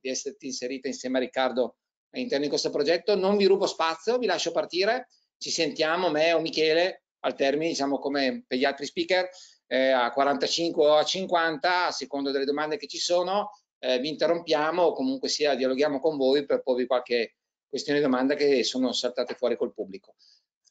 di esserti inserita insieme a Riccardo all'interno di questo progetto. Non vi rubo spazio, vi lascio partire. Ci sentiamo, me o Michele, al termine, diciamo come per gli altri speaker, eh, a 45 o a 50, a seconda delle domande che ci sono. Eh, vi interrompiamo o comunque sia dialoghiamo con voi per porvi qualche questione di domanda che sono saltate fuori col pubblico.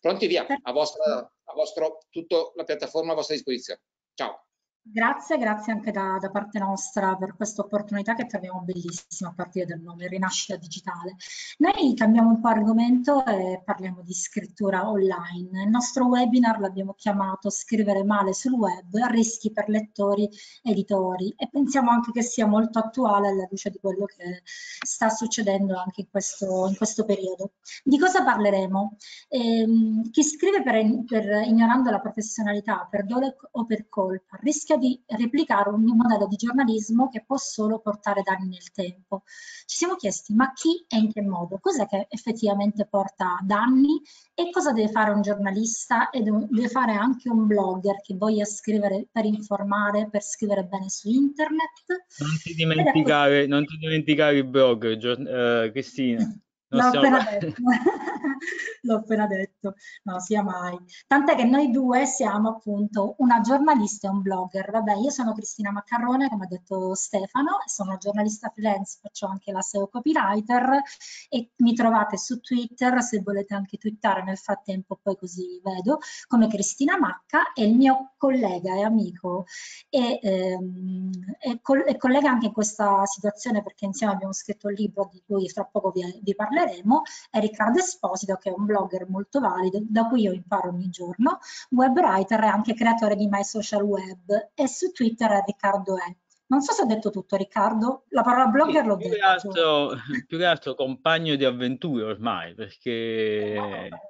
Pronti via, a, vostra, a vostro, tutta la piattaforma a vostra disposizione. Ciao. Grazie, grazie anche da, da parte nostra per questa opportunità che troviamo bellissima a partire dal nome Rinascita Digitale. Noi cambiamo un po' argomento e parliamo di scrittura online. Il nostro webinar l'abbiamo chiamato Scrivere male sul web, rischi per lettori e editori e pensiamo anche che sia molto attuale alla luce di quello che sta succedendo anche in questo, in questo periodo. Di cosa parleremo? Eh, chi scrive per, per ignorando la professionalità, per dole o per colpa, rischia di replicare un modello di giornalismo che può solo portare danni nel tempo. Ci siamo chiesti ma chi e in che modo? Cos'è che effettivamente porta danni e cosa deve fare un giornalista e deve fare anche un blogger che voglia scrivere per informare, per scrivere bene su internet? Non ti dimenticare, non ti dimenticare il blog, uh, Cristina. L'ho appena detto. l'ho appena detto, no sia mai. Tant'è che noi due siamo appunto una giornalista e un blogger. Vabbè, io sono Cristina Maccarrone, come ha detto Stefano, sono giornalista freelance, faccio anche la SEO copywriter e mi trovate su Twitter, se volete anche twittare nel frattempo, poi così vedo, come Cristina Macca e il mio collega e amico e, ehm, e, col e collega anche in questa situazione perché insieme abbiamo scritto un libro di cui fra poco vi, vi parleremo, è Riccardo Esposito che è un blogger molto valido da cui io imparo ogni giorno, web writer e anche creatore di My Social Web e su Twitter è Riccardo E. Non so se ho detto tutto, Riccardo. La parola blogger sì, l'ho detto. Che altro, più che altro compagno di avventure ormai, perché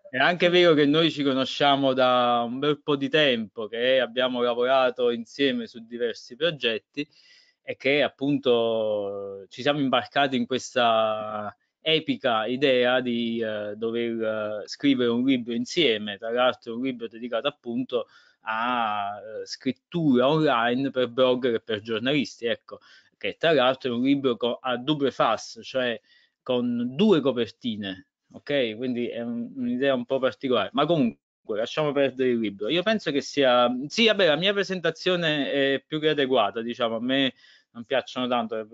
è anche vero che noi ci conosciamo da un bel po' di tempo, che abbiamo lavorato insieme su diversi progetti e che appunto ci siamo imbarcati in questa epica idea di uh, dover uh, scrivere un libro insieme, tra l'altro un libro dedicato appunto a uh, scrittura online per blogger e per giornalisti, ecco, che tra l'altro è un libro a double face, cioè con due copertine, ok? Quindi è un, un'idea un po' particolare, ma comunque lasciamo perdere il libro. Io penso che sia, sì, vabbè, la mia presentazione è più che adeguata, diciamo, a me non piacciono tanto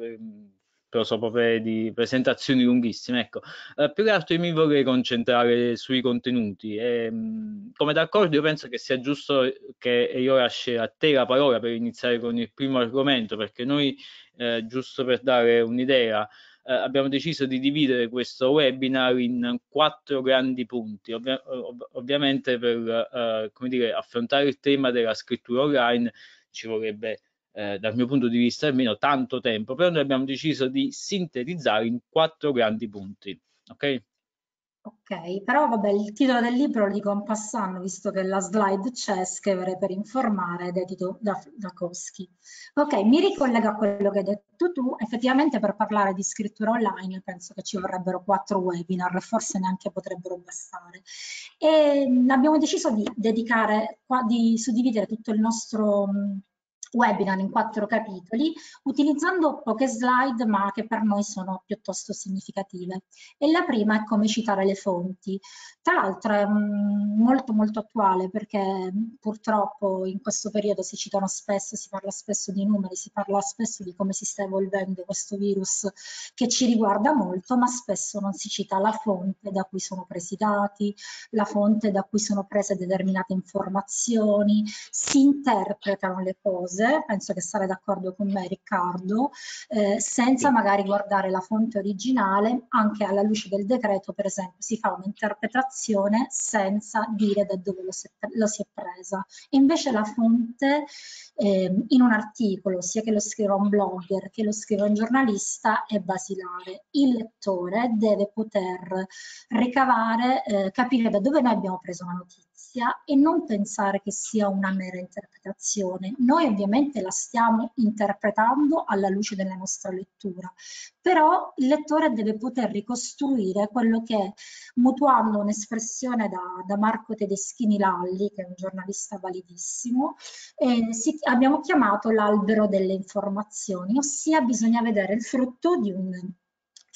prosopopedi, presentazioni lunghissime. Ecco, eh, più che altro io mi vorrei concentrare sui contenuti. E, mh, come d'accordo, io penso che sia giusto che io lasci a te la parola per iniziare con il primo argomento, perché noi, eh, giusto per dare un'idea, eh, abbiamo deciso di dividere questo webinar in quattro grandi punti. Ovvi ov ovviamente per eh, dire, affrontare il tema della scrittura online ci vorrebbe eh, dal mio punto di vista almeno tanto tempo, però noi abbiamo deciso di sintetizzare in quattro grandi punti. Ok? Ok, però vabbè, il titolo del libro lo dico un passando, visto che la slide c'è, scrivere per informare, edito da, da Koschi. Ok, mi ricollego a quello che hai detto tu, effettivamente per parlare di scrittura online penso che ci vorrebbero quattro webinar, forse neanche potrebbero bastare. E abbiamo deciso di dedicare, di suddividere tutto il nostro webinar in quattro capitoli utilizzando poche slide ma che per noi sono piuttosto significative. E la prima è come citare le fonti. Tra l'altro è mm, molto molto attuale perché purtroppo in questo periodo si citano spesso, si parla spesso di numeri, si parla spesso di come si sta evolvendo questo virus che ci riguarda molto, ma spesso non si cita la fonte da cui sono presi i dati, la fonte da cui sono prese determinate informazioni, si interpretano le cose cose, penso che sarai d'accordo con me Riccardo, eh, senza magari guardare la fonte originale, anche alla luce del decreto per esempio si fa un'interpretazione senza dire da dove lo si, lo si è presa. Invece la fonte eh, in un articolo, sia che lo scriva un blogger che lo scriva un giornalista, è basilare. Il lettore deve poter ricavare, eh, capire da dove noi abbiamo preso la notizia notizia e non pensare che sia una mera interpretazione. Noi ovviamente la stiamo interpretando alla luce della nostra lettura, però il lettore deve poter ricostruire quello che, mutuando un'espressione da, da, Marco Tedeschini Lalli, che è un giornalista validissimo, eh, si, abbiamo chiamato l'albero delle informazioni, ossia bisogna vedere il frutto di un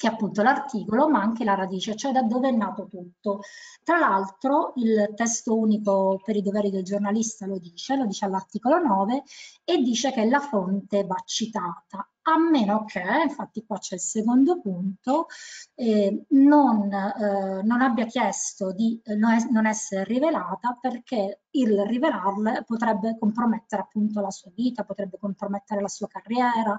che è appunto l'articolo, ma anche la radice, cioè da dove è nato tutto. Tra l'altro il testo unico per i doveri del giornalista lo dice, lo dice all'articolo 9 e dice che la fonte va citata a meno che, infatti qua c'è il secondo punto, eh, non, eh, non, abbia chiesto di eh, non essere rivelata perché il rivelarle potrebbe compromettere appunto la sua vita, potrebbe compromettere la sua carriera,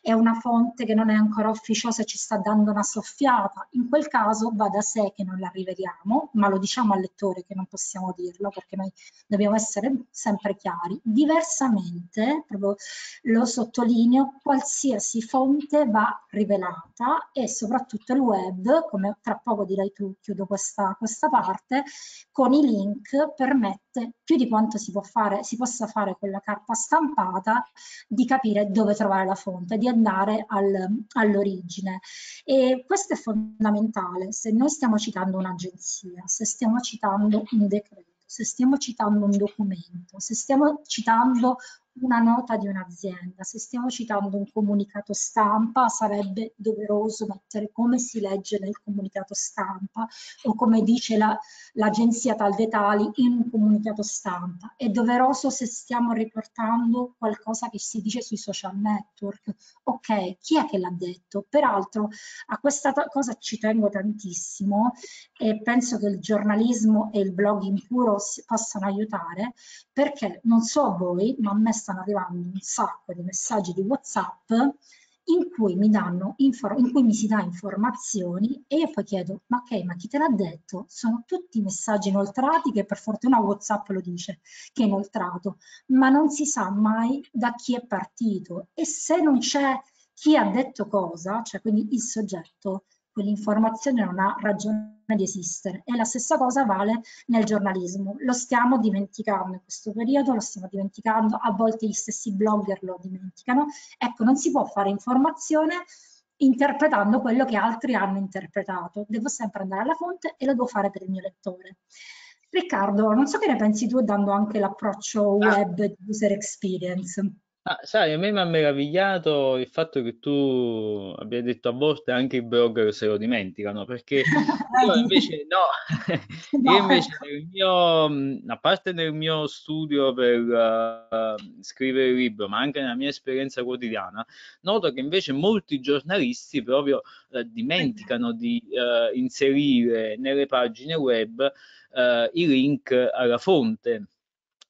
è una fonte che non è ancora ufficiosa e ci sta dando una soffiata. In quel caso va da sé che non la riveliamo, ma lo diciamo al lettore che non possiamo dirlo perché noi dobbiamo essere sempre chiari. Diversamente, proprio lo sottolineo, qualsiasi fonte va rivelata e soprattutto il web, come tra poco dirai tu, chiudo questa, questa parte, con i link permette più di quanto si, fare, si possa fare con la carta stampata, di capire dove trovare la fonte, di andare al, all'origine. E questo è fondamentale. Se noi stiamo citando un'agenzia, se stiamo citando un decreto, se stiamo citando un documento, se stiamo citando una nota di un'azienda. Se stiamo citando un comunicato stampa, sarebbe doveroso mettere come si legge nel comunicato stampa o come dice l'agenzia la, tal dei tali in un comunicato stampa. È doveroso se stiamo riportando qualcosa che si dice sui social network. Ok, chi è che l'ha detto? Peraltro a questa cosa ci tengo tantissimo e penso che il giornalismo e il blogging puro possano aiutare perché non so voi, ma a me stanno arrivando un sacco di messaggi di WhatsApp in cui mi, danno in cui mi si dà informazioni e io poi chiedo, ma ok, ma chi te l'ha detto? Sono tutti messaggi inoltrati che per fortuna WhatsApp lo dice che è inoltrato, ma non si sa mai da chi è partito e se non c'è chi ha detto cosa, cioè quindi il soggetto, quell'informazione non ha ragione di esistere. E la stessa cosa vale nel giornalismo. Lo stiamo dimenticando in questo periodo, lo stiamo dimenticando, a volte gli stessi blogger lo dimenticano. Ecco, non si può fare informazione interpretando quello che altri hanno interpretato. Devo sempre andare alla fonte e lo devo fare per il mio lettore. Riccardo, non so che ne pensi tu dando anche l'approccio ah. web user experience. Ah, sai, a me mi ha meravigliato il fatto che tu abbia detto a volte anche i blogger se lo dimenticano, perché io invece no, io invece nel mio, a parte nel mio studio per uh, scrivere il libro, ma anche nella mia esperienza quotidiana, noto che invece molti giornalisti proprio uh, dimenticano di uh, inserire nelle pagine web i link alla fonte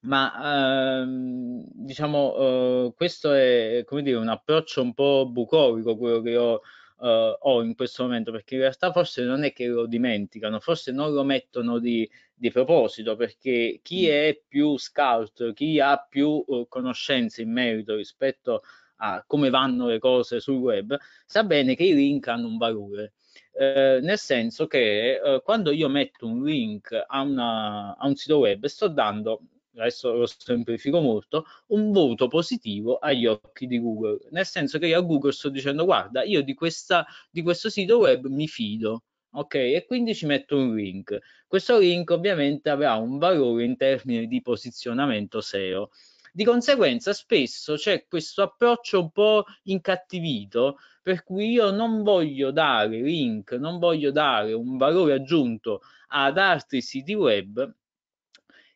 ma ehm, diciamo eh, questo è come dire un approccio un po' bucolico quello che io eh, ho in questo momento perché in realtà forse non è che lo dimenticano forse non lo mettono di, di proposito perché chi mm. è più scout chi ha più uh, conoscenze in merito rispetto a come vanno le cose sul web sa bene che i link hanno un valore eh, nel senso che eh, quando io metto un link a, una, a un sito web sto dando adesso lo semplifico molto, un voto positivo agli occhi di Google, nel senso che io a Google sto dicendo guarda, io di, questa, di questo sito web mi fido, ok? E quindi ci metto un link. Questo link ovviamente avrà un valore in termini di posizionamento SEO. Di conseguenza spesso c'è questo approccio un po' incattivito per cui io non voglio dare link, non voglio dare un valore aggiunto ad altri siti web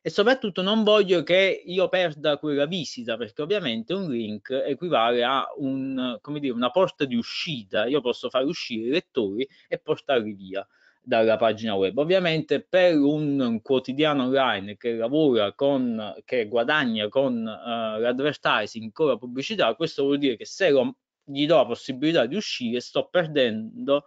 e soprattutto non voglio che io perda quella visita perché ovviamente un link equivale a un, dire, una porta di uscita. Io posso far uscire i lettori e portarli via dalla pagina web. Ovviamente per un quotidiano online che lavora con che guadagna con uh, l'advertising con la pubblicità questo vuol dire che se lo, gli do la possibilità di uscire sto perdendo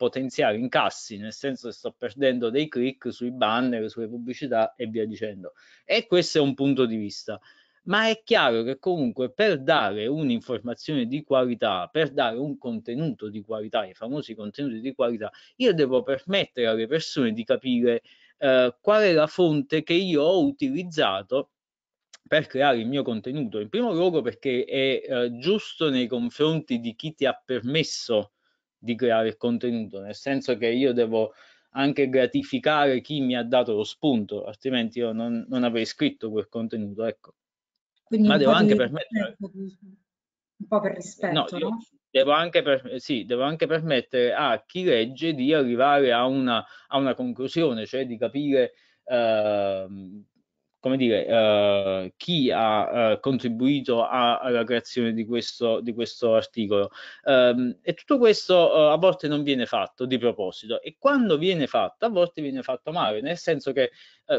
potenziare incassi, nel senso che sto perdendo dei click sui banner, sulle pubblicità e via dicendo. E questo è un punto di vista. Ma è chiaro che comunque per dare un'informazione di qualità, per dare un contenuto di qualità, i famosi contenuti di qualità, io devo permettere alle persone di capire eh, qual è la fonte che io ho utilizzato per creare il mio contenuto. In primo luogo perché è eh, giusto nei confronti di chi ti ha permesso di creare il contenuto, nel senso che io devo anche gratificare chi mi ha dato lo spunto, altrimenti io non, non avrei scritto quel contenuto. Ecco. Quindi Ma devo anche permettere... Un po' per rispetto, no? no? Devo, anche per, sì, devo anche permettere a chi legge di arrivare a una, a una conclusione, cioè di capire eh, come dire, uh, chi ha uh, contribuito a, alla creazione di questo, di questo articolo. Um, e tutto questo uh, a volte non viene fatto di proposito e quando viene fatto, a volte viene fatto male, nel senso che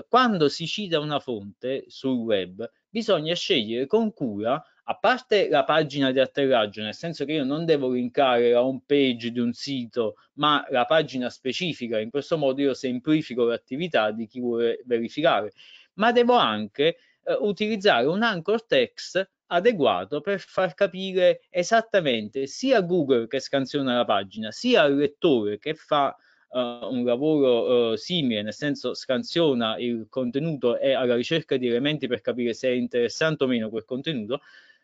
quando si cita una fonte sul web, bisogna scegliere con cura a parte la pagina di atterraggio, nel senso che io non devo linkare la home page di un sito, ma la pagina specifica, in questo modo io semplifico l'attività di chi vuole verificare ma devo anche eh, utilizzare un anchor text adeguato per far capire esattamente sia a Google che scansiona la pagina, sia al lettore che fa uh, un lavoro uh, simile, nel senso scansiona il contenuto e alla ricerca di elementi per capire se è interessante o meno quel contenuto,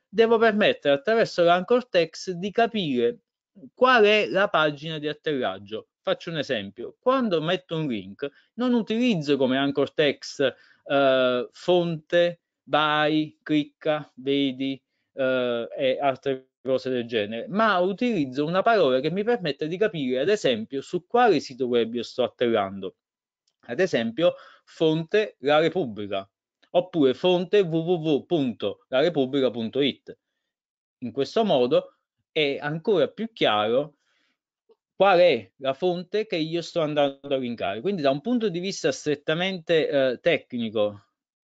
devo permettere attraverso l'anchor text di capire qual è la pagina di atterraggio. Faccio un esempio, quando metto un link non utilizzo come anchor text uh, fonte, vai, clicca, vedi uh, e altre cose del genere, ma utilizzo una parola che mi permette di capire, ad esempio, su quale sito web io sto atterrando. Ad esempio, fonte La Repubblica, oppure fonte www.larepubblica.it. In questo modo è ancora più chiaro qual è la fonte che io sto andando a linkare. Quindi da un punto di vista strettamente eh, tecnico,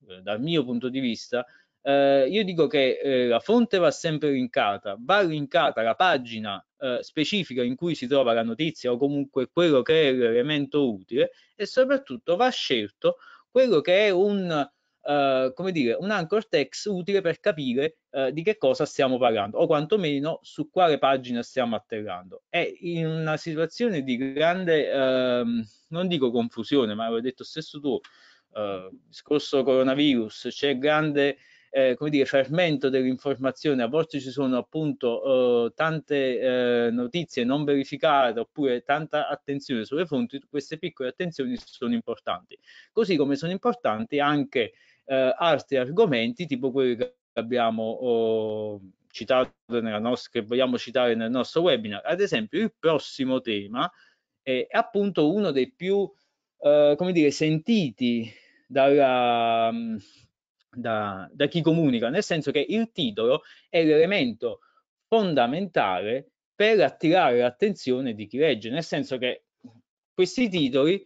eh, dal mio punto di vista, eh, io dico che eh, la fonte va sempre linkata, va linkata la pagina eh, specifica in cui si trova la notizia o comunque quello che è l'elemento utile e soprattutto va scelto quello che è un Uh, come dire, un anchor text utile per capire uh, di che cosa stiamo parlando o quantomeno su quale pagina stiamo atterrando. E in una situazione di grande, uh, non dico confusione, ma l'hai detto stesso tu, discorso coronavirus, c'è grande eh, come dire, fermento dell'informazione, a volte ci sono appunto eh, tante eh, notizie non verificate oppure tanta attenzione sulle fonti, queste piccole attenzioni sono importanti. Così come sono importanti anche eh, altri argomenti tipo quelli che abbiamo oh, citato nella nostra, che vogliamo citare nel nostro webinar. Ad esempio, il prossimo tema è appunto uno dei più, eh, come dire, sentiti dalla, da, da chi comunica, nel senso che il titolo è l'elemento fondamentale per attirare l'attenzione di chi legge, nel senso che questi titoli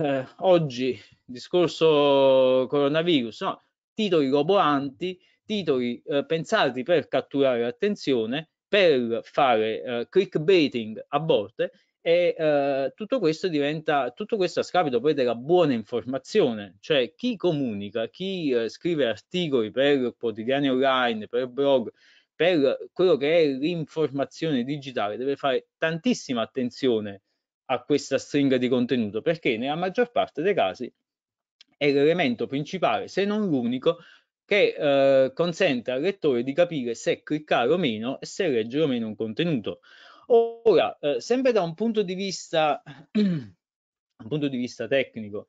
eh, oggi discorso coronavirus, no? titoli roboanti, titoli eh, pensati per catturare l'attenzione, per fare eh, clickbaiting a volte e eh, tutto questo diventa tutto questo a scapito poi della buona informazione, cioè chi comunica, chi eh, scrive articoli per quotidiani online, per blog, per quello che è l'informazione digitale deve fare tantissima attenzione a questa stringa di contenuto perché nella maggior parte dei casi è l'elemento principale, se non l'unico, che eh, consente al lettore di capire se cliccare o meno e se leggere o meno un contenuto. Ora, eh, sempre da un punto di vista, un punto di vista tecnico,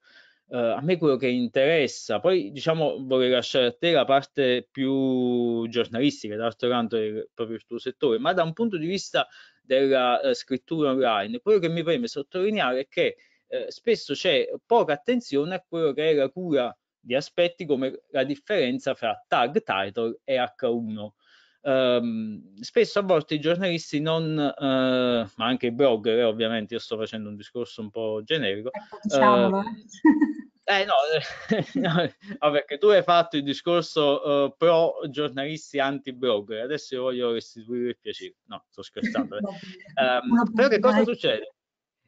eh, a me quello che interessa, poi diciamo vorrei lasciare a te la parte più giornalistica, d'altro canto è proprio il tuo settore, ma da un punto di vista della eh, scrittura online, quello che mi preme sottolineare è che eh, spesso c'è poca attenzione a quello che è la cura di aspetti come la differenza fra tag, title e H1. Um, ehm, spesso a volte i giornalisti non, uh, ma anche i blogger, eh, ovviamente, io sto facendo un discorso un po' generico. Ecco, diciamolo. Uh, eh no, no, perché tu hai fatto il discorso uh, pro giornalisti anti-blogger, adesso io voglio restituire il piacere. No, sto scherzando. um, però che cosa succede?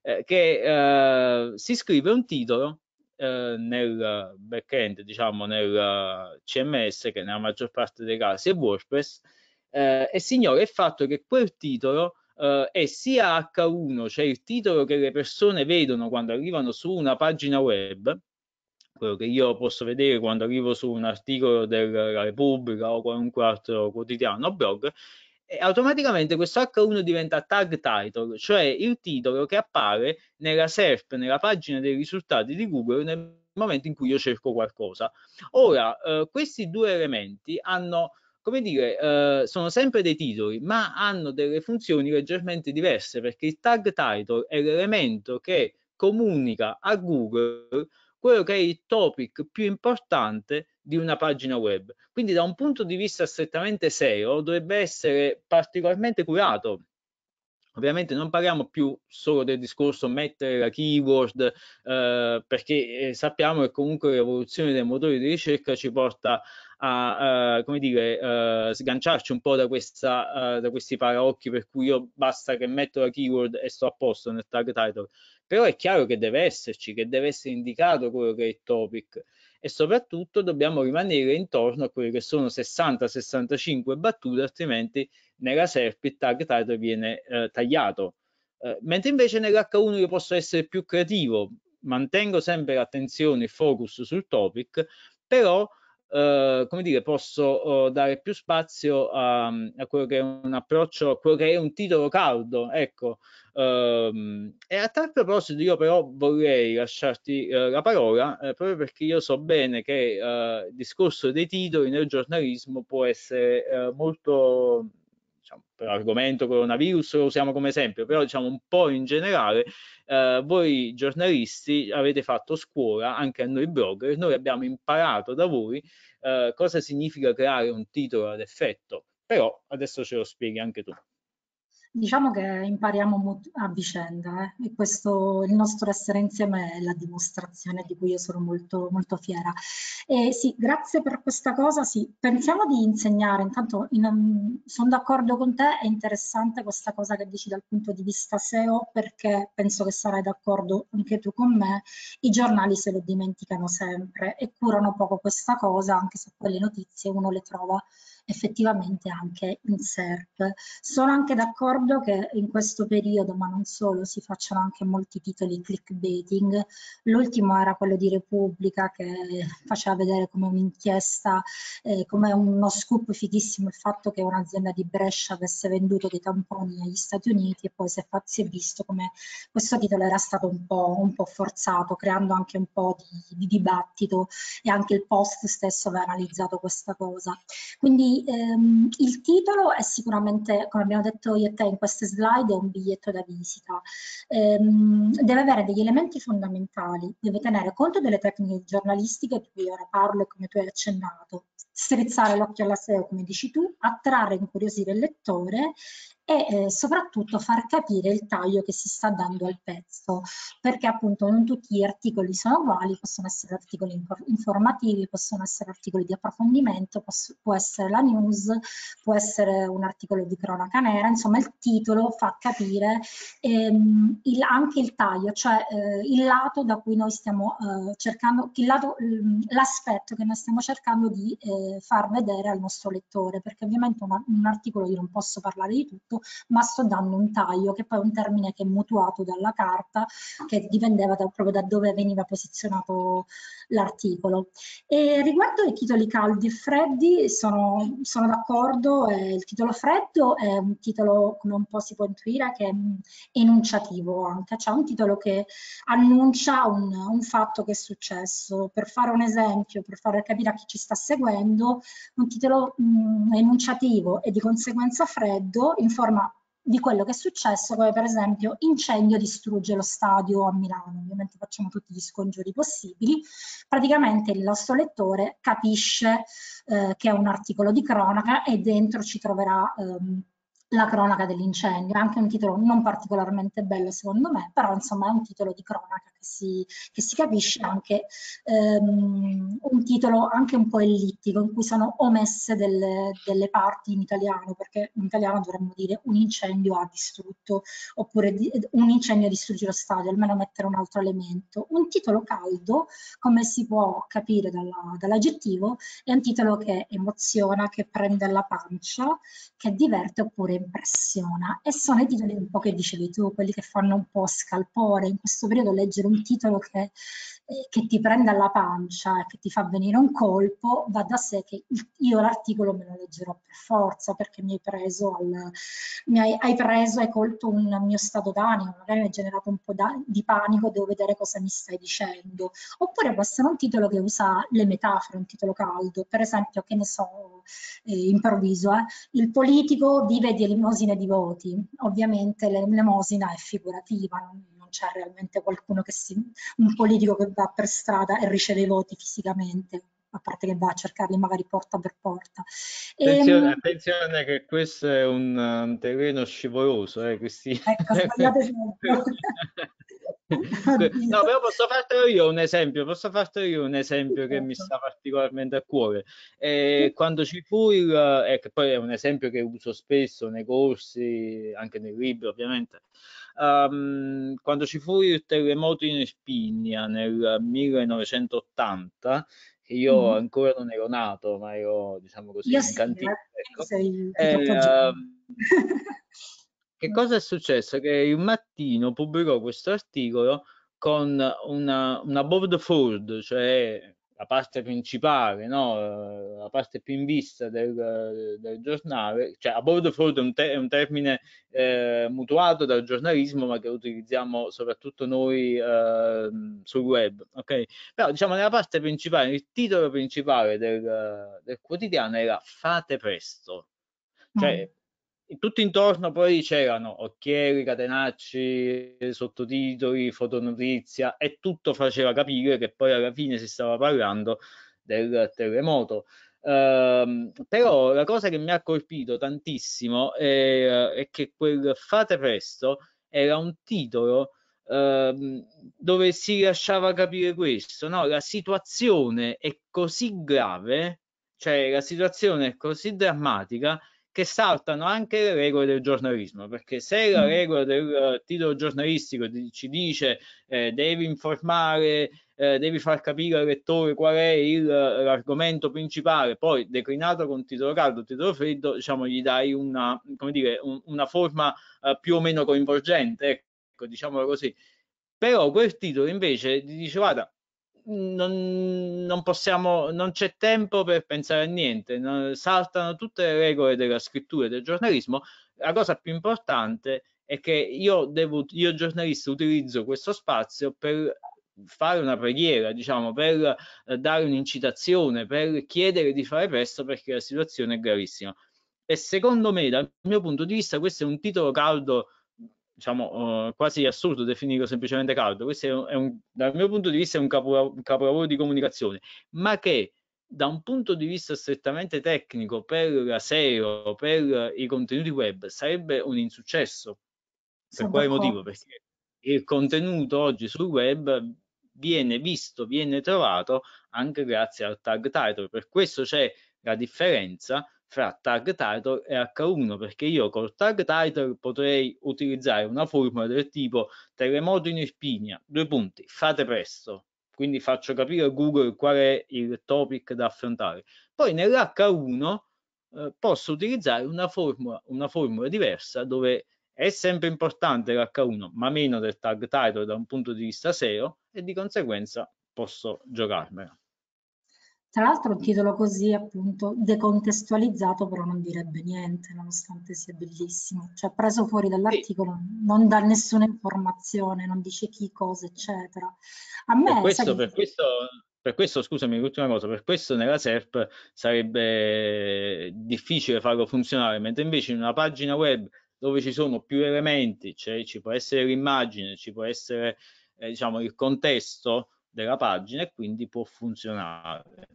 Eh, che eh, si scrive un titolo eh, nel backend, diciamo nel CMS, che nella maggior parte dei casi è WordPress, e si ignora il fatto che quel titolo eh, è sia H1, cioè il titolo che le persone vedono quando arrivano su una pagina web, quello che io posso vedere quando arrivo su un articolo della Repubblica o qualunque altro quotidiano o blog, automaticamente questo H1 diventa tag title, cioè il titolo che appare nella SERP, nella pagina dei risultati di Google nel momento in cui io cerco qualcosa. Ora, eh, questi due elementi hanno, come dire, eh, sono sempre dei titoli, ma hanno delle funzioni leggermente diverse, perché il tag title è l'elemento che comunica a Google quello che è il topic più importante di una pagina web. Quindi da un punto di vista strettamente SEO dovrebbe essere particolarmente curato. Ovviamente non parliamo più solo del discorso mettere la keyword, eh, perché eh, sappiamo che comunque l'evoluzione dei motori di ricerca ci porta a, uh, dire, uh, sganciarci un po' da, questa, uh, da questi paraocchi per cui io basta che metto la keyword e sto a posto nel tag title. Però è chiaro che deve esserci, che deve essere indicato quello che è il topic e soprattutto dobbiamo rimanere intorno a quelle che sono 60-65 battute, altrimenti nella SERP il tag title viene eh, tagliato. Eh, mentre invece nell'H1 io posso essere più creativo, mantengo sempre l'attenzione, il focus sul topic, però eh, come dire, posso uh, dare più spazio a, a, quello che è un approccio, a quello che è un titolo caldo, ecco. Uh, e a tal proposito io però vorrei lasciarti uh, la parola eh, proprio perché io so bene che il discorso dei titoli nel giornalismo può essere molto diciamo, per l'argomento coronavirus lo usiamo come esempio, però diciamo un po' in generale, eh, voi giornalisti avete fatto scuola, anche a noi blogger, noi abbiamo imparato da voi eh, cosa significa creare un titolo ad effetto, però adesso ce lo spieghi anche tu diciamo che impariamo a vicenda eh? e questo, il nostro essere insieme è la dimostrazione di cui io sono molto, molto fiera. E sì, grazie per questa cosa, sì, pensiamo di insegnare, intanto in, sono d'accordo con te, è interessante questa cosa che dici dal punto di vista SEO perché penso che sarai d'accordo anche tu con me, i giornali se lo dimenticano sempre e curano poco questa cosa, anche se quelle notizie uno le trova effettivamente anche in SERP. Sono anche d'accordo che in questo periodo, ma non solo, si facciano anche molti titoli clickbaiting. L'ultimo era quello di Repubblica che faceva vedere come un'inchiesta, eh, come uno scoop fighissimo il fatto che un'azienda di Brescia avesse venduto dei tamponi agli Stati Uniti e poi si è, si è visto come questo titolo era stato un po', un po forzato, creando anche un po' di, di dibattito e anche il post stesso aveva analizzato questa cosa. Quindi ehm, il titolo è sicuramente, come abbiamo detto io e te queste slide, è un biglietto da visita. Ehm, deve avere degli elementi fondamentali, deve tenere conto delle tecniche giornalistiche di cui ora parlo e come tu hai accennato, strizzare l'occhio alla SEO, come dici tu, attrarre e incuriosire il lettore e eh, soprattutto far capire il taglio che si sta dando al pezzo, perché appunto non tutti gli articoli sono uguali, possono essere articoli informativi, possono essere articoli di approfondimento, può essere la news, può essere un articolo di cronaca nera, insomma il titolo fa capire ehm, il, anche il taglio, cioè eh, il lato da cui noi stiamo eh, cercando, l'aspetto che noi stiamo cercando di eh, far vedere al nostro lettore, perché ovviamente una, un articolo io non posso parlare di tutto, ma sto dando un taglio, che poi è un termine che è mutuato dalla carta, che dipendeva da, proprio da dove veniva posizionato l'articolo. Riguardo ai titoli caldi e freddi, sono, sono d'accordo, eh, il titolo freddo è un titolo, come un po' si può intuire, che è enunciativo anche, cioè un titolo che annuncia un, un fatto che è successo. Per fare un esempio, per far capire a chi ci sta seguendo, un titolo mh, enunciativo e di conseguenza freddo informa forma di quello che è successo, come per esempio incendio distrugge lo stadio a Milano, ovviamente facciamo tutti gli scongiuri possibili, praticamente il nostro lettore capisce eh, che è un articolo di cronaca e dentro ci troverà ehm, la cronaca dell'incendio, anche un titolo non particolarmente bello secondo me, però insomma è un titolo di cronaca che si, che si capisce anche, ehm, un titolo anche un po' ellittico in cui sono omesse delle, delle, parti in italiano, perché in italiano dovremmo dire un incendio ha distrutto, oppure di, un incendio distrugge lo stadio, almeno mettere un altro elemento. Un titolo caldo, come si può capire dall'aggettivo, dall è un titolo che emoziona, che prende alla pancia, che diverte oppure impressiona e sono i titoli un po' che dicevi tu, quelli che fanno un po' scalpore. In questo periodo leggere un titolo che che ti prende alla pancia e che ti fa venire un colpo, va da sé che io l'articolo me lo leggerò per forza perché mi hai preso, al, mi hai, hai, preso, hai colto un mio stato d'animo, magari mi hai generato un po' da, di panico, devo vedere cosa mi stai dicendo. Oppure può essere un titolo che usa le metafore, un titolo caldo, per esempio, che ne so, eh, improvviso, eh, il politico vive di elemosine di voti, ovviamente l'elemosina è figurativa, non, non c'è realmente qualcuno che si, un politico che va per strada e riceve i voti fisicamente a parte che va a cercarli magari porta per porta. Attenzione, e, ehm, attenzione che questo è un, un terreno scivoloso, eh, questi... Ecco, sbagliate no, però posso fartelo io un esempio, posso fartelo io un esempio che mi certo. sta particolarmente a cuore. Eh, quando ci fu il, eh, che poi è un esempio che uso spesso nei corsi, anche nei libri ovviamente, um, quando ci fu il terremoto in Spigna nel 1980, che io mm. ancora non ero nato, ma ero, diciamo così, io in cantina. Sì, eh, ecco. eh, che cosa è successo? Che il mattino pubblicò questo articolo con una, una board fold, cioè la parte principale, no? la parte più in vista del, del giornale, cioè a bordo fold è un, te- è un termine eh, mutuato dal giornalismo ma che utilizziamo soprattutto noi eh, sul web, ok? Però diciamo nella parte principale, il titolo principale del, del quotidiano era fate presto, cioè mm tutto intorno poi c'erano occhiali, catenacci, sottotitoli, fotonotizia e tutto faceva capire che poi alla fine si stava parlando del terremoto. Uh, però la cosa che mi ha colpito tantissimo è, è che quel Fate presto era un titolo uh, dove si lasciava capire questo, no? la situazione è così grave, cioè la situazione è così drammatica che saltano anche le regole del giornalismo, perché se la mm. regola del titolo giornalistico ci dice eh, devi informare, eh, devi far capire al lettore qual è il, l'argomento principale, poi declinato con titolo caldo, titolo freddo, diciamo gli dai una, come dire, un, una forma eh, più o meno coinvolgente, ecco, diciamolo così. Però quel titolo invece dice guarda, non, non, possiamo, non c'è tempo per pensare a niente, non, saltano tutte le regole della scrittura e del giornalismo. La cosa più importante è che io, devo, io giornalista utilizzo questo spazio per fare una preghiera, diciamo, per eh, dare un'incitazione, per chiedere di fare presto perché la situazione è gravissima. E secondo me, dal mio punto di vista, questo è un titolo caldo diciamo, uh, quasi assurdo definirlo semplicemente caldo. Questo è un, è un, dal mio punto di vista è un, capolavoro, un capolavoro di comunicazione, ma che da un punto di vista strettamente tecnico per la SEO, per i contenuti web, sarebbe un insuccesso. Per quale motivo? Perché il contenuto oggi sul web viene visto, viene trovato anche grazie al tag title. Per questo c'è la differenza fra tag title e H1 perché io col tag title potrei utilizzare una formula del tipo terremoto in Irpinia, due punti, fate presto, quindi faccio capire a Google qual è il topic da affrontare. Poi nell'H1 eh, posso utilizzare una formula, una formula diversa dove è sempre importante l'H1 ma meno del tag title da un punto di vista SEO e di conseguenza posso giocarmela. Tra l'altro un titolo così appunto decontestualizzato però non direbbe niente nonostante sia bellissimo, cioè preso fuori dall'articolo sì. non dà nessuna informazione, non dice chi, cosa, eccetera. A me, per questo, per questo, per questo, scusami, l'ultima cosa, per questo nella SERP sarebbe difficile farlo funzionare, mentre invece in una pagina web dove ci sono più elementi, cioè ci può essere l'immagine, ci può essere eh, diciamo il contesto, della pagina e quindi può funzionare.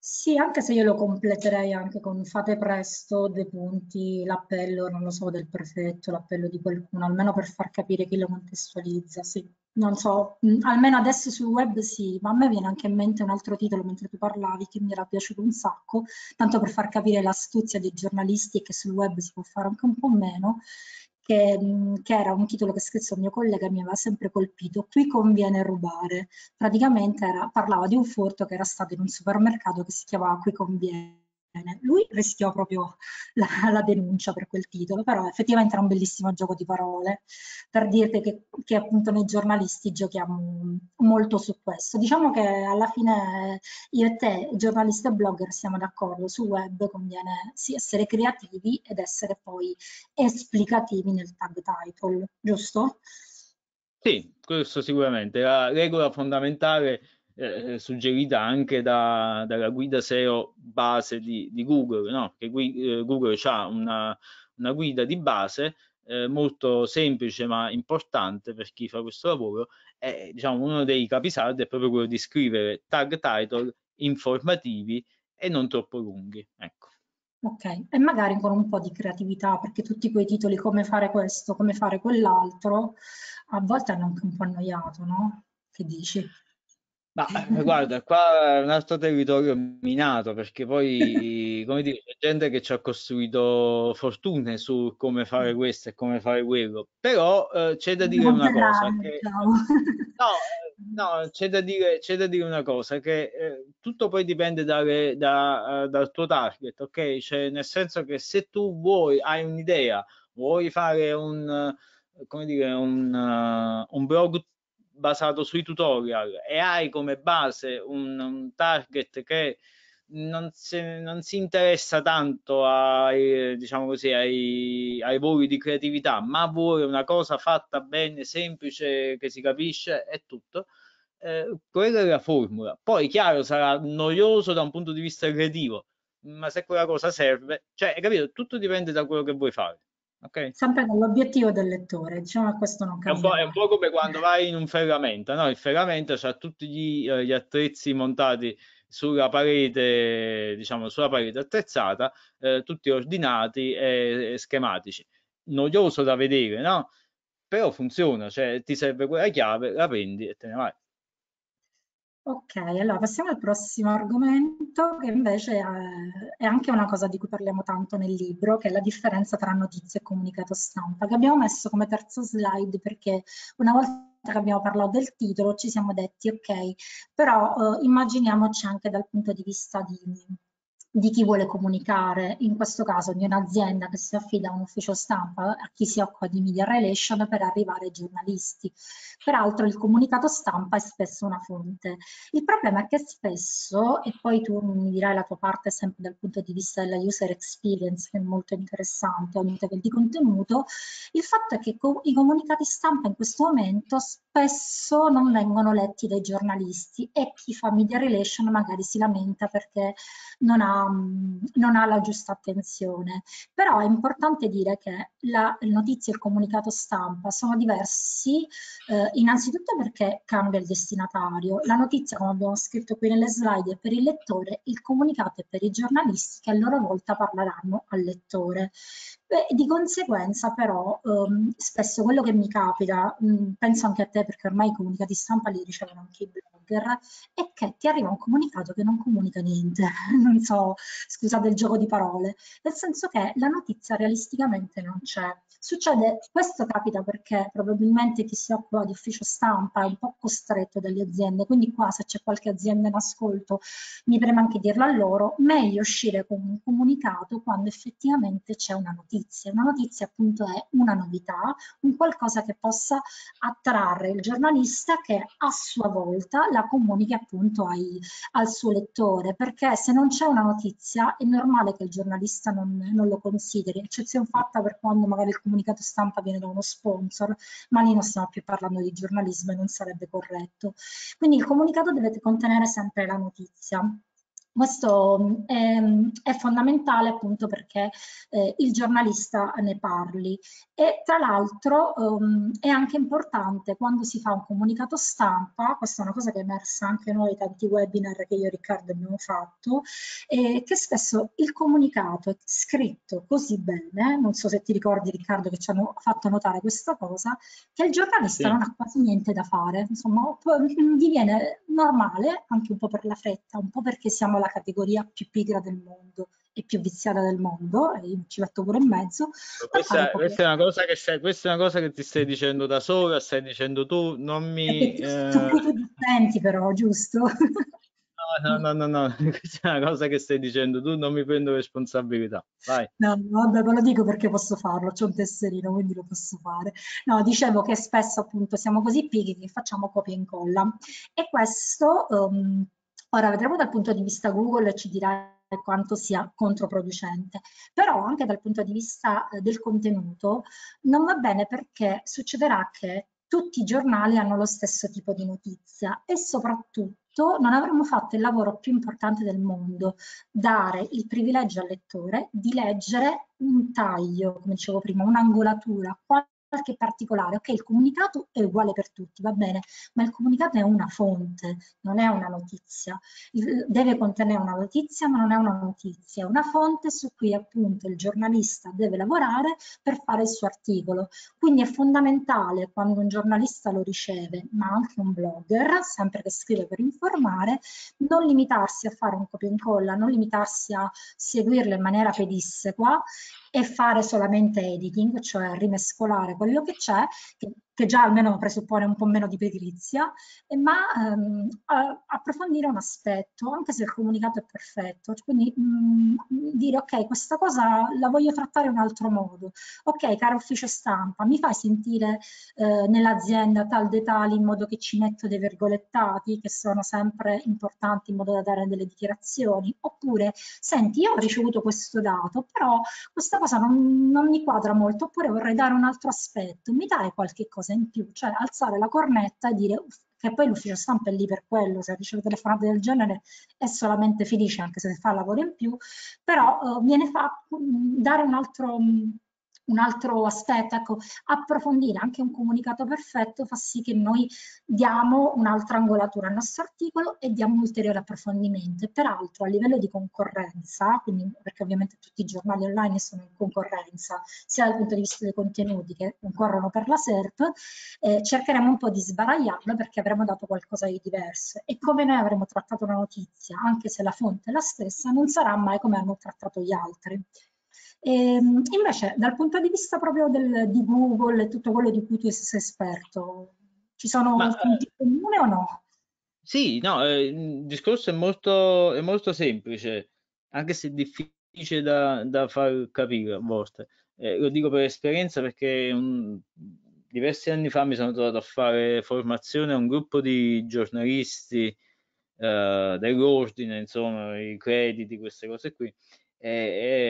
Sì, anche se io lo completerei anche con fate presto, due punti, l'appello, non lo so, del prefetto, l'appello di qualcuno, almeno per far capire chi lo contestualizza, sì. Non so, mh, almeno adesso sul web sì, ma a me viene anche in mente un altro titolo mentre tu parlavi che mi era piaciuto un sacco, tanto per far capire l'astuzia dei giornalisti e che sul web si può fare anche un po' meno, che, che, era un titolo che scritto un mio collega e mi aveva sempre colpito, qui conviene rubare. Praticamente era, parlava di un furto che era stato in un supermercato che si chiamava Qui conviene Lui rischiò proprio la, la, denuncia per quel titolo, però effettivamente era un bellissimo gioco di parole, per dirti che, che appunto noi giornalisti giochiamo molto su questo. Diciamo che alla fine io e te, giornalisti e blogger, siamo d'accordo, sul web conviene sì essere creativi ed essere poi esplicativi nel tag title, giusto? Sì, questo sicuramente. La regola fondamentale eh, eh, suggerita anche da, dalla guida SEO base di, di Google, no? che eh, Google ha una, una, guida di base eh, molto semplice ma importante per chi fa questo lavoro e diciamo, uno dei capisaldi è proprio quello di scrivere tag title informativi e non troppo lunghi. Ecco. Ok, e magari con un po' di creatività, perché tutti quei titoli come fare questo, come fare quell'altro, a volte hanno anche un po' annoiato, no? Che dici? Ma eh, guarda, qua è un altro territorio minato perché poi, come dire, c'è gente che ci ha costruito fortune su come fare questo e come fare quello, però eh, c'è da dire una cosa. Che, no, no c'è, da dire, c'è da dire una cosa, che eh, tutto poi dipende dalle, da, uh, dal tuo target, ok? Cioè, nel senso che se tu vuoi, hai un'idea, vuoi fare un, come dire, un, uh, un blog basato sui tutorial e hai come base un, un target che non si, non si, interessa tanto ai, diciamo così, ai, ai voli di creatività, ma vuole una cosa fatta bene, semplice, che si capisce, è tutto. Eh, quella è la formula. Poi, chiaro, sarà noioso da un punto di vista creativo, ma se quella cosa serve, cioè, capito? Tutto dipende da quello che vuoi fare. Okay. Sempre dall'obiettivo del lettore, diciamo che questo non cambia. È un, po', è un po' come quando vai in un ferramenta, no? Il ferramenta ha tutti gli, eh, gli, attrezzi montati sulla parete, diciamo, sulla parete attrezzata, eh, tutti ordinati e, e, schematici. Noioso da vedere, no? Però funziona, cioè ti serve quella chiave, la prendi e te ne vai. Ok, allora passiamo al prossimo argomento che invece è, è anche una cosa di cui parliamo tanto nel libro, che è la differenza tra notizia e comunicato stampa, che abbiamo messo come terzo slide perché una volta che abbiamo parlato del titolo ci siamo detti ok, però eh, immaginiamoci anche dal punto di vista di di chi vuole comunicare, in questo caso di un'azienda che si affida a un ufficio stampa, a chi si occupa di media relation per arrivare ai giornalisti. Peraltro il comunicato stampa è spesso una fonte. Il problema è che spesso, e poi tu mi dirai la tua parte sempre dal punto di vista della user experience, che è molto interessante, che di contenuto, il fatto è che i comunicati stampa in questo momento spesso non vengono letti dai giornalisti e chi fa media relation magari si lamenta perché non ha non ha la giusta attenzione. Però è importante dire che la notizia e il comunicato stampa sono diversi eh, innanzitutto perché cambia il destinatario. La notizia, come abbiamo scritto qui nelle slide, è per il lettore, il comunicato è per i giornalisti che a loro volta parleranno al lettore. Beh, di conseguenza però ehm, spesso quello che mi capita, mh, penso anche a te perché ormai i comunicati stampa li ricevono anche i blogger, è che ti arriva un comunicato che non comunica niente, non so, scusate il gioco di parole, nel senso che la notizia realisticamente non c'è. Succede, questo capita perché probabilmente chi si occupa di ufficio stampa è un po' costretto dalle aziende, quindi qua se c'è qualche azienda in ascolto mi preme anche dirlo a loro, meglio uscire con un comunicato quando effettivamente c'è una notizia. Una notizia appunto è una novità, un qualcosa che possa attrarre il giornalista che a sua volta la comunichi appunto ai, al suo lettore, perché se non c'è una notizia è normale che il giornalista non, non lo consideri, eccezione fatta per quando magari il comunicato stampa viene da uno sponsor, ma lì non stiamo più parlando di giornalismo e non sarebbe corretto. Quindi il comunicato deve contenere sempre la notizia. Questo è, mm, è, fondamentale appunto perché eh, il giornalista ne parli e tra l'altro um, è anche importante quando si fa un comunicato stampa, questa è una cosa che è emersa anche noi tanti webinar che io e Riccardo abbiamo fatto, eh, che spesso il comunicato è scritto così bene, non so se ti ricordi Riccardo che ci hanno fatto notare questa cosa, che il giornalista sì. non ha quasi niente da fare, insomma gli viene normale anche un po' per la fretta, un po' perché siamo la la categoria più pigra del mondo e più viziata del mondo, e io ci metto pure in mezzo. Questa, questa, è una cosa che stai, questa è una cosa che ti stai dicendo da sola, stai dicendo tu, non mi... Eh... Tu, però, giusto? no, no, no, no, questa è una cosa che stai dicendo tu, non mi prendo responsabilità. Vai. No, vabbè, ve lo dico perché posso farlo, c'è un tesserino, quindi lo posso fare. No, dicevo che spesso appunto siamo così pigri che facciamo copia e incolla e questo um, ora vedremo dal punto di vista Google ci dirà quanto sia controproducente. Però anche dal punto di vista eh, del contenuto non va bene perché succederà che tutti i giornali hanno lo stesso tipo di notizia e soprattutto non avremmo fatto il lavoro più importante del mondo, dare il privilegio al lettore di leggere un taglio, come dicevo prima, un'angolatura, qualche particolare. Ok, il comunicato è uguale per tutti, va bene, ma il comunicato è una fonte, non è una notizia. Deve contenere una notizia, ma non è una notizia, è una fonte su cui appunto il giornalista deve lavorare per fare il suo articolo. Quindi è fondamentale quando un giornalista lo riceve, ma anche un blogger, sempre che scrive per informare, non limitarsi a fare un copia e incolla, non limitarsi a seguirlo in maniera pedissequa e fare solamente editing, cioè rimescolare quello che c'è, che che già almeno presuppone un po' meno di pigrizia, ma ehm, approfondire un aspetto, anche se il comunicato è perfetto, quindi mh, mm, dire ok, questa cosa la voglio trattare in un altro modo, ok, caro ufficio stampa, mi fai sentire eh, nell'azienda tal dei tali in modo che ci metto dei virgolettati che sono sempre importanti in modo da dare delle dichiarazioni, oppure senti, io ho ricevuto questo dato, però questa cosa non, non mi quadra molto, oppure vorrei dare un altro aspetto, mi dai qualche cosa cosa in più, cioè alzare la cornetta e dire che poi l'ufficio stampa è lì per quello, se riceve telefonate del genere è solamente felice anche se fa lavoro in più, però eh, viene fa, dare un altro un altro aspetto, ecco, approfondire anche un comunicato perfetto fa sì che noi diamo un'altra angolatura al nostro articolo e diamo un ulteriore approfondimento. E peraltro a livello di concorrenza, quindi perché ovviamente tutti i giornali online sono in concorrenza, sia dal punto di vista dei contenuti che concorrono per la SERP, eh, cercheremo un po' di sbaragliarlo perché avremo dato qualcosa di diverso. E come noi avremo trattato una notizia, anche se la fonte è la stessa, non sarà mai come hanno trattato gli altri. E, ehm, invece, dal punto di vista proprio del, di Google e tutto quello di cui tu sei esperto, ci sono Ma, punti eh, comuni o no? Sì, no, eh, il discorso è molto, è molto semplice, anche se difficile da, da far capire a volte. Eh, lo dico per esperienza perché un, diversi anni fa mi sono trovato a fare formazione a un gruppo di giornalisti eh, dell'ordine, insomma, i crediti, queste cose qui, e,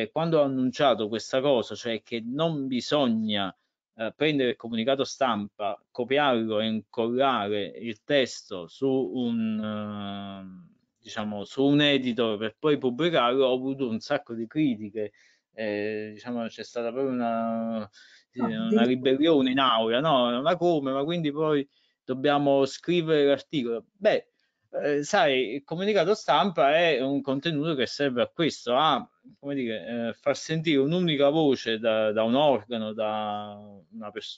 e quando ho annunciato questa cosa, cioè che non bisogna eh, prendere il comunicato stampa, copiarlo e incollare il testo su un, uh, diciamo, su un editor per poi pubblicarlo, ho avuto un sacco di critiche. Eh, diciamo, c'è stata proprio una, ah, una ribellione in aula, no? Ma come? Ma quindi poi dobbiamo scrivere l'articolo? Beh, eh, sai, il comunicato stampa è un contenuto che serve a questo, a come dire, eh, far sentire un'unica voce da, da un organo, da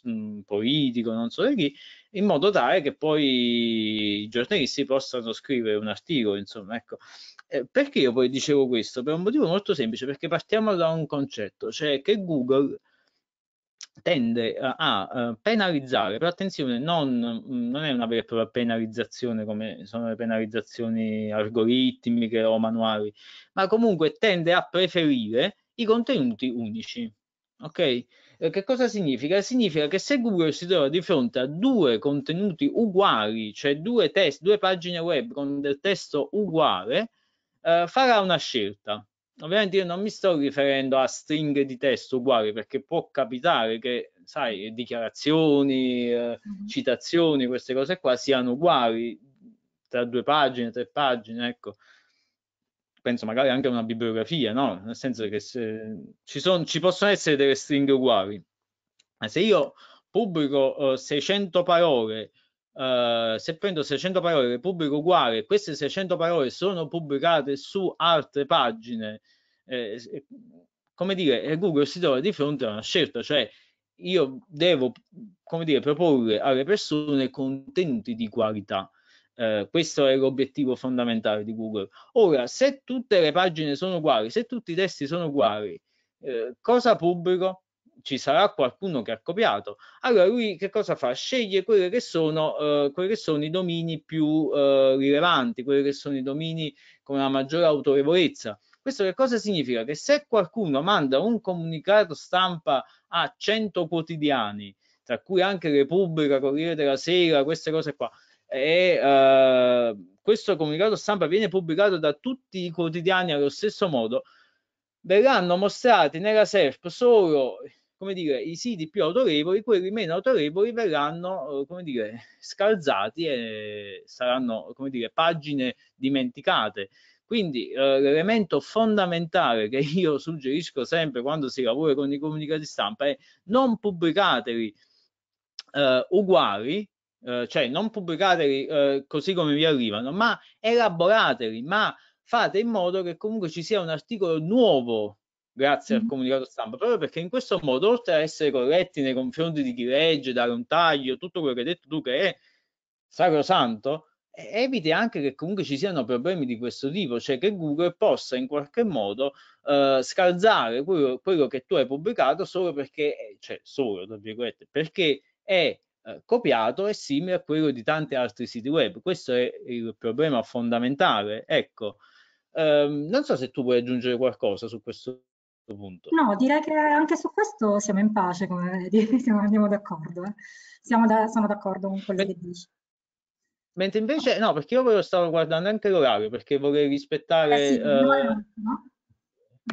un politico, non so di chi, in modo tale che poi i giornalisti possano scrivere un articolo, insomma, ecco. Eh, perché io poi dicevo questo? Per un motivo molto semplice, perché partiamo da un concetto, cioè che Google tende a, a, penalizzare, però attenzione, non, non, è una vera e propria penalizzazione come sono le penalizzazioni algoritmiche o manuali, ma comunque tende a preferire i contenuti unici. Ok? Eh, che cosa significa? Significa che se Google si trova di fronte a due contenuti uguali, cioè due test, due pagine web con del testo uguale, eh, farà una scelta Ovviamente io non mi sto riferendo a stringhe di testo uguali perché può capitare che, sai, dichiarazioni, eh, mm-hmm. citazioni, queste cose qua siano uguali tra due pagine, tre pagine, ecco. Penso magari anche a una bibliografia, no? Nel senso che se, ci, son, ci possono essere delle stringhe uguali. Ma se io pubblico uh, 600 parole Uh, se prendo 600 parole pubblico uguale, queste 600 parole sono pubblicate su altre pagine, eh, come dire, Google si trova di fronte a una scelta, cioè io devo, come dire, proporre alle persone contenuti di qualità. Uh, questo è l'obiettivo fondamentale di Google. Ora, se tutte le pagine sono uguali, se tutti i testi sono uguali, uh, cosa pubblico? Ci sarà qualcuno che ha copiato. Allora lui che cosa fa? Sceglie quelli che sono, uh, quelli che sono i domini più uh, rilevanti, quelli che sono i domini con una maggiore autorevolezza. Questo che cosa significa? Che se qualcuno manda un comunicato stampa a 100 quotidiani, tra cui anche Repubblica, Corriere della Sera, queste cose qua, e uh, questo comunicato stampa viene pubblicato da tutti i quotidiani allo stesso modo, verranno mostrati nella SERP solo come dire, i siti più autorevoli, quelli meno autorevoli verranno, come dire, scalzati e saranno, come dire, pagine dimenticate. Quindi eh, l'elemento fondamentale che io suggerisco sempre quando si lavora con i comunicati stampa è non pubblicateli eh, uguali, eh, cioè non pubblicateli eh, così come vi arrivano, ma elaborateli, ma fate in modo che comunque ci sia un articolo nuovo grazie al comunicato stampa, proprio perché in questo modo, oltre a essere corretti nei confronti di chi legge, dare un taglio, tutto quello che hai detto tu che è sacrosanto, eviti anche che comunque ci siano problemi di questo tipo, cioè che Google possa in qualche modo uh, scalzare quello, quello, che tu hai pubblicato solo perché, cioè solo, tra virgolette, perché è uh, copiato e simile a quello di tanti altri siti web. Questo è il problema fondamentale. Ecco, um, non so se tu puoi aggiungere qualcosa su questo punto. No, direi che anche su questo siamo in pace, come vedi, siamo, andiamo d'accordo. Eh. Da, sono d'accordo con quello che dici. Mentre invece, no, perché io lo stavo guardando anche l'orario, perché vorrei rispettare eh sì, eh, no?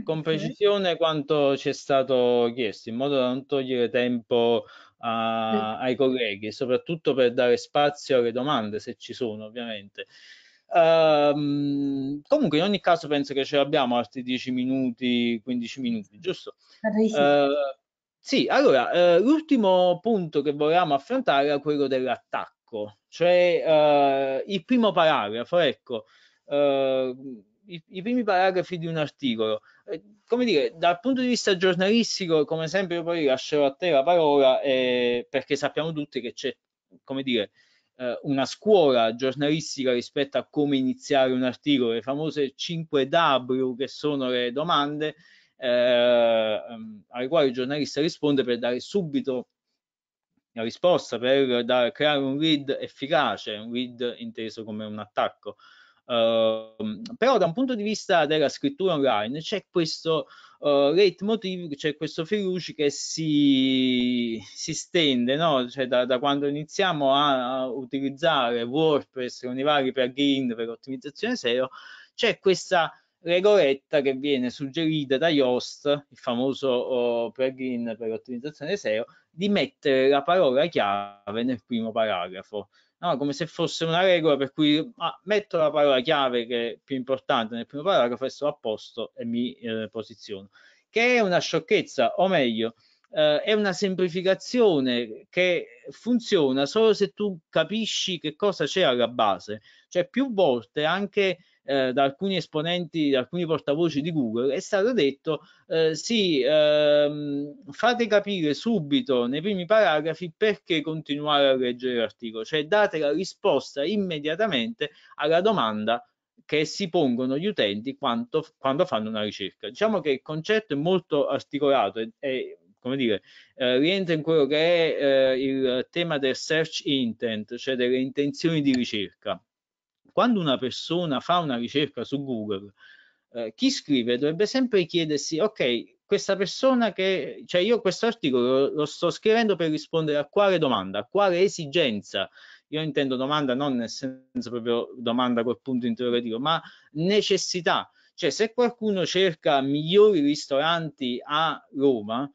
con precisione quanto ci è stato chiesto, in modo da non togliere tempo a, ai colleghi, soprattutto per dare spazio alle domande, se ci sono ovviamente. Um, comunque in ogni caso penso che ce l'abbiamo altri 10 minuti, 15 minuti, giusto? Uh, sì, allora, uh, l'ultimo punto che volevamo affrontare è quello dell'attacco cioè uh, il primo paragrafo, ecco, uh, i, i, primi paragrafi di un articolo. Eh, come dire, dal punto di vista giornalistico, come sempre, poi lascerò a te la parola eh, perché sappiamo tutti che c'è, come dire, eh, una scuola giornalistica rispetto a come iniziare un articolo, le famose 5W che sono le domande eh, ehm, alle quali il giornalista risponde per dare subito la risposta per da, creare un lead efficace, un lead inteso come un attacco. Uh, però da un punto di vista della scrittura online c'è questo uh, leitmotiv, c'è questo fiducia che si, si stende, no? cioè da, da, quando iniziamo a, a, utilizzare WordPress con i vari plugin per ottimizzazione SEO, c'è questa regoletta che viene suggerita da Yoast, il famoso oh, plugin per l'ottimizzazione SEO, di mettere la parola chiave nel primo paragrafo. No, come se fosse una regola per cui ah, metto la parola chiave che è più importante nel primo paragrafo e sto a posto e mi eh, posiziono. Che è una sciocchezza, o meglio, eh, è una semplificazione che funziona solo se tu capisci che cosa c'è alla base. Cioè più volte anche eh, da alcuni esponenti, da alcuni portavoci di Google, è stato detto eh, sì, ehm, fate capire subito nei primi paragrafi perché continuare a leggere l'articolo, cioè date la risposta immediatamente alla domanda che si pongono gli utenti quanto, quando fanno una ricerca. Diciamo che il concetto è molto articolato e, e come dire, eh, rientra in quello che è eh, il tema del search intent, cioè delle intenzioni di ricerca quando una persona fa una ricerca su Google, eh, chi scrive dovrebbe sempre chiedersi, ok, questa persona che, cioè io questo articolo lo, sto scrivendo per rispondere a quale domanda, a quale esigenza. Io intendo domanda non nel senso proprio domanda col punto interrogativo, ma necessità. Cioè se qualcuno cerca migliori ristoranti a Roma,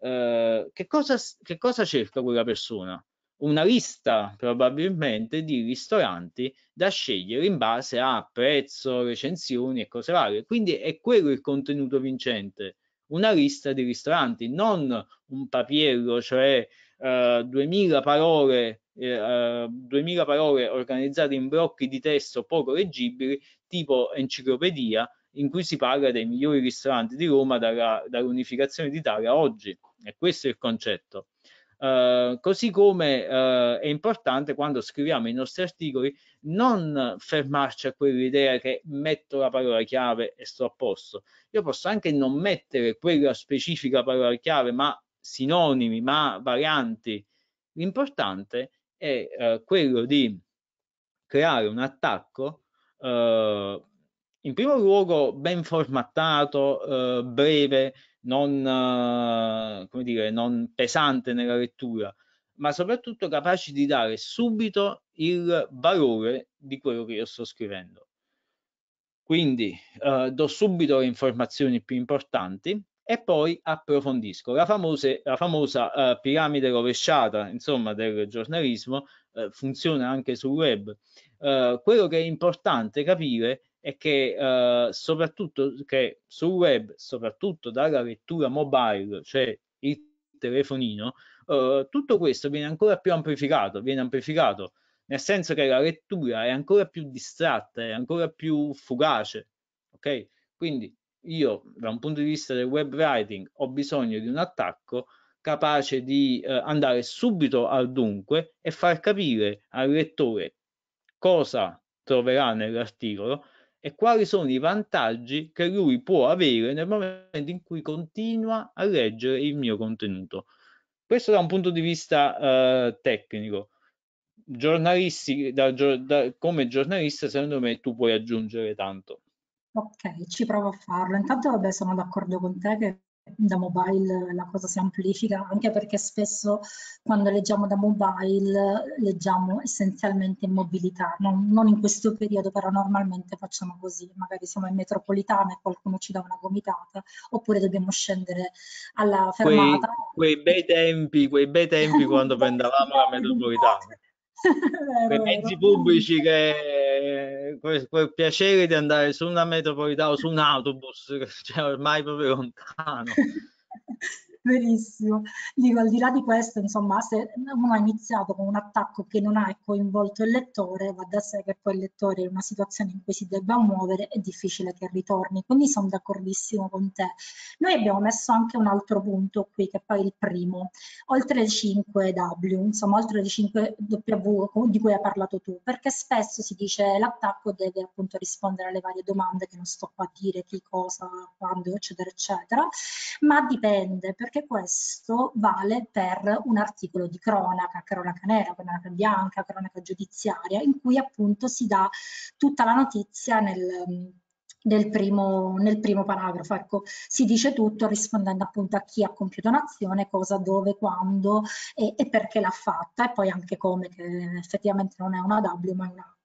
eh, che, cosa, che cosa cerca quella persona? Una lista probabilmente di ristoranti da scegliere in base a prezzo, recensioni e cose varie. Quindi è quello il contenuto vincente, una lista di ristoranti, non un papiello, cioè uh, 2000 parole, uh, 2000 parole organizzate in blocchi di testo poco leggibili, tipo enciclopedia, in cui si parla dei migliori ristoranti di Roma dalla, dall'unificazione d'Italia oggi. E questo è il concetto. Uh, così come uh, è importante quando scriviamo i nostri articoli non fermarci a quell'idea che metto la parola chiave e sto a posto. Io posso anche non mettere quella specifica parola chiave, ma sinonimi ma varianti. L'importante è eh, quello di creare un attacco in primo luogo ben formattato, breve, non, eh, come dire, non pesante nella lettura, ma soprattutto capaci di dare subito il valore di quello che io sto scrivendo. Quindi eh, do subito le informazioni più importanti e poi approfondisco. La, famose, la famosa eh, piramide rovesciata, insomma, del giornalismo eh, funziona anche sul web. Eh, quello che è importante capire è che eh, soprattutto che sul web, soprattutto dalla lettura mobile, cioè il telefonino, eh, tutto questo viene ancora più amplificato, viene amplificato nel senso che la lettura è ancora più distratta, è ancora più fugace, ok? Quindi io da un punto di vista del web writing ho bisogno di un attacco capace di eh, andare subito al dunque e far capire al lettore cosa troverà nell'articolo e quali sono i vantaggi che lui può avere nel momento in cui continua a leggere il mio contenuto. Questo da un punto di vista eh, tecnico. Giornalisti, da, da, come giornalista, secondo me, tu puoi aggiungere tanto. Ok, ci provo a farlo. Intanto, vabbè, sono d'accordo con te che da mobile la cosa si amplifica anche perché spesso quando leggiamo da mobile leggiamo essenzialmente in mobilità, non, non, in questo periodo però normalmente facciamo così, magari siamo in metropolitana e qualcuno ci dà una gomitata oppure dobbiamo scendere alla fermata. Quei, quei bei tempi, quei bei tempi quando prendevamo la metropolitana. Quei mezzi pubblici che quel, quel, piacere di andare su una metropolitana o su un autobus, cioè ormai proprio lontano. Verissimo. Dico, al di là di questo, insomma, se uno ha iniziato con un attacco che non ha coinvolto il lettore, va da sé che poi il lettore in una situazione in cui si debba muovere è difficile che ritorni. Quindi sono d'accordissimo con te. Noi abbiamo messo anche un altro punto qui, che è poi il primo, oltre le 5 W, insomma, oltre le 5 W di cui hai parlato tu, perché spesso si dice l'attacco deve appunto rispondere alle varie domande che non sto qua a dire chi, cosa, quando, eccetera, eccetera, ma dipende, perché perché questo vale per un articolo di cronaca, cronaca nera, cronaca bianca, cronaca giudiziaria, in cui appunto si dà tutta la notizia nel nel primo, nel primo, paragrafo. Ecco, si dice tutto rispondendo appunto a chi ha compiuto un'azione, cosa, dove, quando e, e, perché l'ha fatta e poi anche come, che effettivamente non è una W ma è una